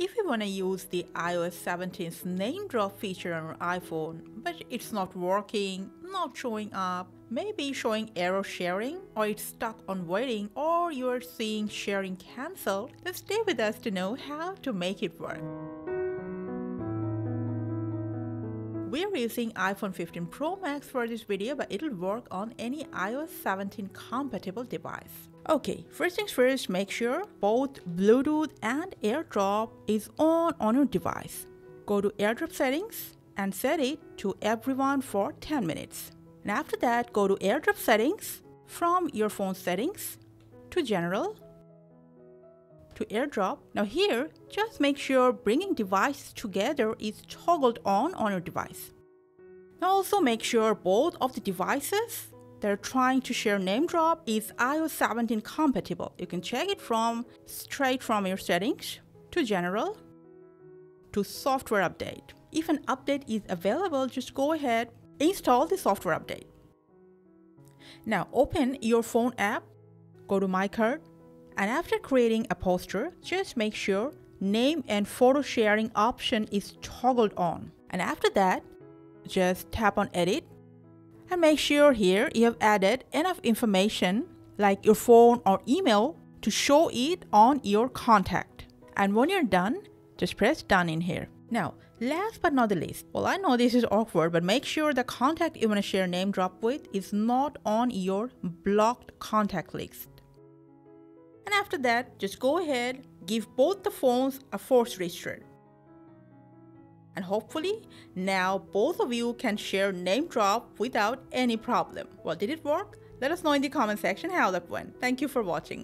If you want to use the iOS 17's name drop feature on your iPhone, but it's not working, not showing up, maybe showing error sharing, or it's stuck on waiting, or you're seeing sharing cancelled, then stay with us to know how to make it work. We're using iPhone 15 Pro Max for this video, but it'll work on any iOS 17 compatible device. Okay, first things first, make sure both Bluetooth and AirDrop is on on your device. Go to AirDrop settings and set it to everyone for 10 minutes. And after that, go to AirDrop settings from your phone settings to general to AirDrop. Now here, just make sure bringing devices together is toggled on on your device. Now also make sure both of the devices they're trying to share name drop is iOS 17 compatible. You can check it from straight from your settings to general to software update. If an update is available, just go ahead, install the software update. Now open your phone app, go to My Card, and after creating a poster, just make sure name and photo sharing option is toggled on. And after that, just tap on edit and make sure here you have added enough information like your phone or email to show it on your contact. And when you're done, just press done in here. Now, last but not the least, well, I know this is awkward, but make sure the contact you want to share name drop with is not on your blocked contact list. And after that, just go ahead, give both the phones a force restart and hopefully now both of you can share name drop without any problem. Well, did it work? Let us know in the comment section how that went. Thank you for watching.